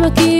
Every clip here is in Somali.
mismo aquí.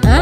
huh?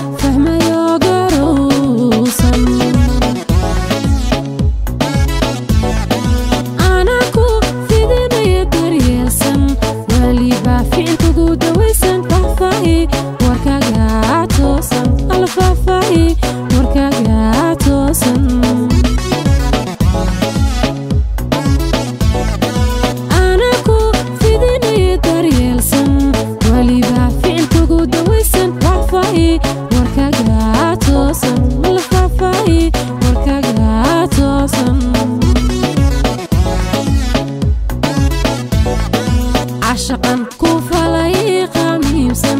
shaqan ku falayiqa muhiimsan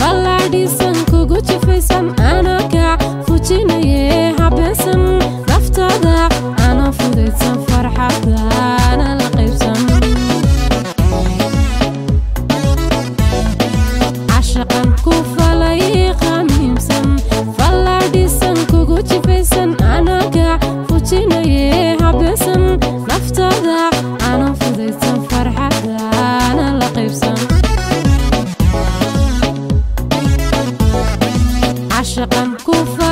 fallaadhiisan kugu jifaysan anaka fujinaye habeensan عشقا كفر